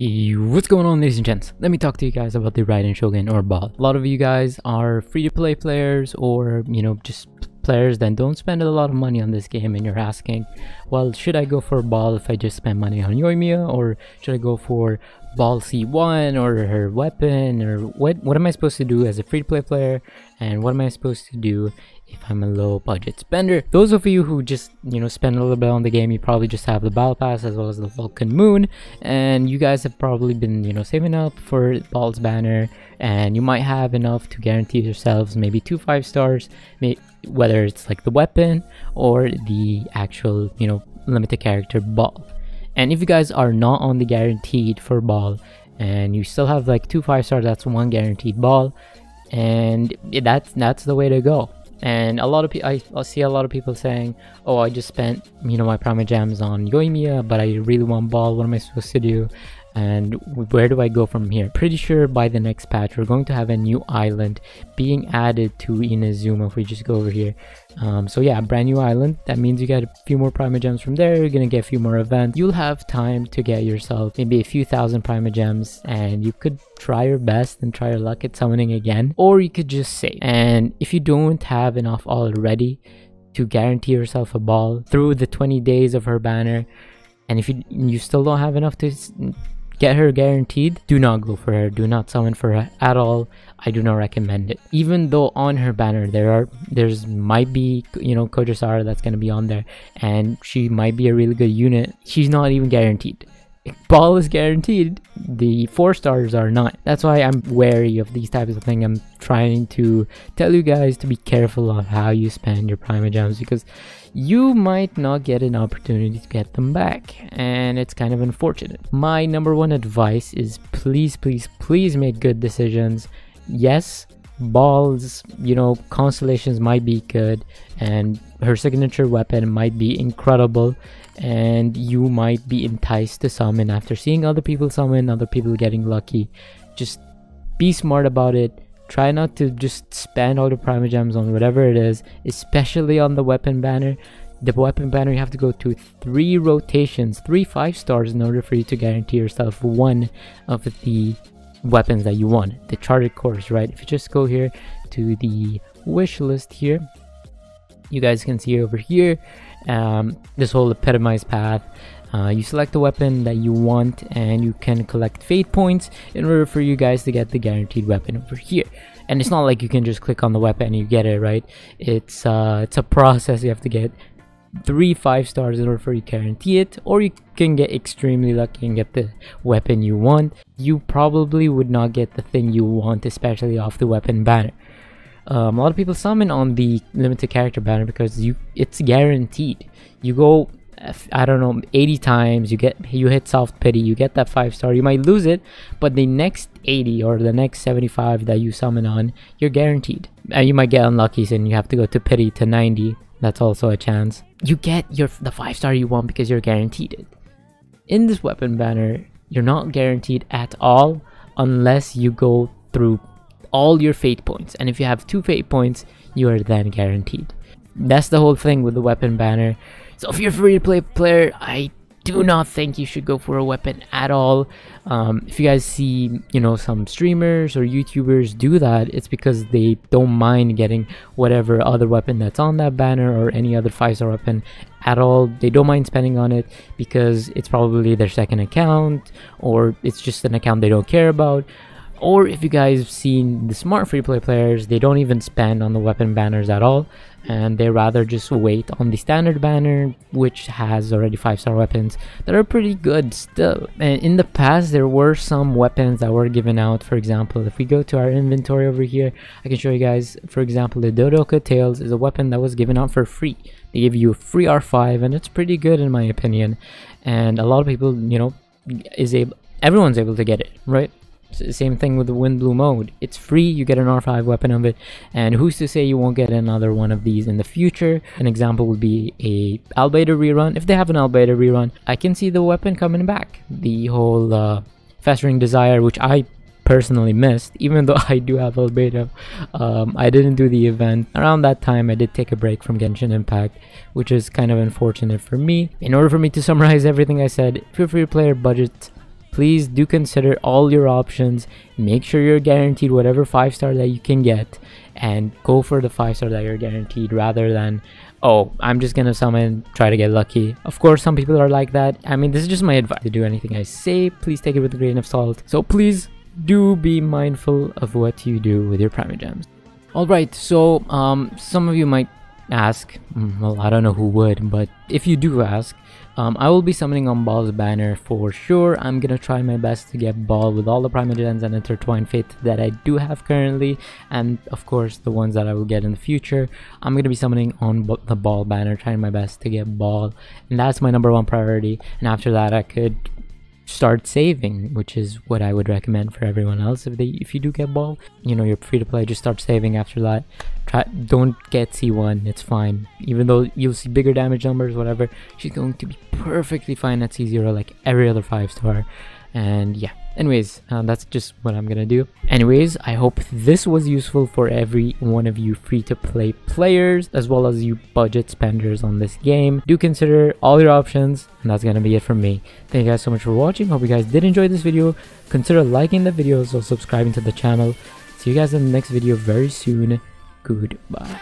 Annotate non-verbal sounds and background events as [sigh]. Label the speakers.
Speaker 1: What's going on ladies and gents? Let me talk to you guys about the Raiden Shogun or Baal. A lot of you guys are free-to-play players or, you know, just players that don't spend a lot of money on this game and you're asking, well, should I go for Baal if I just spend money on Yoimiya or should I go for Baal C1 or her weapon or what, what am I supposed to do as a free-to-play player and what am I supposed to do if I'm a low budget spender. Those of you who just, you know, spend a little bit on the game, you probably just have the Battle Pass as well as the Welkin Moon, and you guys have probably been, you know, saving up for Baal's banner, and you might have enough to guarantee yourselves maybe two five stars, whether it's like the weapon or the actual, you know, limited character Baal. And if you guys are not on the guaranteed for Baal, and you still have like two five stars, that's one guaranteed Baal, and that's that's the way to go and a lot of people I, I see a lot of people saying oh i just spent you know my Primogems on yoimiya but i really want Baal what am i supposed to do and where do I go from here? Pretty sure by the next patch we're going to have a new island being added to Inazuma if we just go over here. Um, so yeah, brand new island. That means you get a few more Primogems from there. You're gonna get a few more events. You'll have time to get yourself maybe a few thousand Primogems and you could try your best and try your luck at summoning again. Or you could just save. And if you don't have enough already to guarantee yourself a Baal through the 20 days of her banner, and if you you still don't have enough to get her guaranteed, do not go for her. Do not summon for her at all. I do not recommend it. Even though on her banner there are there's might be you know Kujou Sara that's gonna be on there and she might be a really good unit. She's not even guaranteed Baal is guaranteed. The four stars are not. That's why i'm wary of these types of things i'm trying to tell you guys to be careful of how you spend your Primogems because you might not get an opportunity to get them back and it's kind of unfortunate. My number one advice is please please please make good decisions. Yes Baal's you know constellations might be good and her signature weapon might be incredible and you might be enticed to summon after seeing other people summon other people getting lucky. Just be smart about it. Try not to just spend all the Primogems on whatever it is especially on the weapon banner. The weapon banner you have to go to three rotations three five stars in order for you to guarantee yourself one of the weapons that you want. The charted course right? If you just go here to the wish list here you guys can see over here um, this whole epitomized path uh, you select the weapon that you want and you can collect fate points in order for you guys to get the guaranteed weapon over here. And it's not like you can just click on the weapon and you get it right? It's uh, it's a process. You have to get three five stars in order for you to guarantee it or you can get extremely lucky and get the weapon you want. You probably would not get the thing you want especially off the weapon banner um, a lot of people summon on the limited character banner because you it's guaranteed. You go, I don't know, 80 times. You get you hit soft pity. You get that five star. You might lose it, but the next 80 or the next 75 that you summon on, you're guaranteed. And you might get unlucky and you have to go to pity to 90. That's also a chance. You get your the five star you want because you're guaranteed it. In this weapon banner, you're not guaranteed at all unless you go through all your fate points and if you have two fate points you are then guaranteed. That's the whole thing with the weapon banner. So if you're a free to play player i do not think you should go for a weapon at all. Um, if you guys see you know some streamers or youtubers do that it's because they don't mind getting whatever other weapon that's on that banner or any other five star weapon at all. They don't mind spending on it because it's probably their second account or it's just an account they don't care about or if you guys have seen the smart free play players, they don't even spend on the weapon banners at all, and they rather just wait on the standard banner, which has already 5 star weapons that are pretty good still. And in the past, there were some weapons that were given out. For example, if we go to our inventory over here, I can show you guys, for example, the Dodoco Tales is a weapon that was given out for free. They give you a free R5, and it's pretty good in my opinion. And a lot of people, you know, is able, everyone's able to get it, right? Same thing with the Windblume Ode. It's free, you get an R5 weapon of it, and who's to say you won't get another one of these in the future? An example would be a Albedo rerun. If they have an Albedo rerun, I can see the weapon coming back. The whole uh, Festering Desire, which I personally missed, even [laughs] though I do have Albedo. Um, I didn't do the event. Around that time, I did take a break from Genshin Impact, which is kind of unfortunate for me. In order for me to summarize everything I said, feel free to play your budget please do consider all your options. Make sure you're guaranteed whatever five star that you can get and go for the five star that you're guaranteed rather than oh i'm just gonna summon try to get lucky. Of course some people are like that. I mean this is just my advice. To do anything i say please take it with a grain of salt. So please do be mindful of what you do with your primogems all right so um some of you might ask mm, well i don't know who would but if you do ask um, I will be summoning on Baal's banner for sure. I'm gonna try my best to get Baal with all the Primogems and Intertwined Fate that I do have currently, and of course the ones that I will get in the future. I'm gonna be summoning on the Baal banner, trying my best to get Baal, and that's my number one priority. And after that, I could start saving which is what i would recommend for everyone else. If they if you do get Baal, you know you're free to play just start saving after that. Try don't get c1 it's fine. Even though you'll see bigger damage numbers whatever she's going to be perfectly fine at c0 like every other five star. And yeah anyways uh, that's just what i'm gonna do. Anyways i hope this was useful for every one of you free to play players as well as you budget spenders on this game. Do consider all your options and that's gonna be it from me. Thank you guys so much for watching. Hope you guys did enjoy this video. Consider liking the video or subscribing to the channel. See you guys in the next video very soon. Goodbye